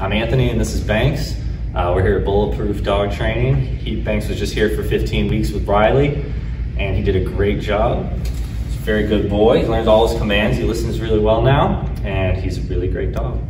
I'm Anthony and this is Banks. Uh, we're here at Bulletproof Dog Training. He, Banks was just here for 15 weeks with Riley and he did a great job. He's a very good boy. He learned all his commands. He listens really well now and he's a really great dog.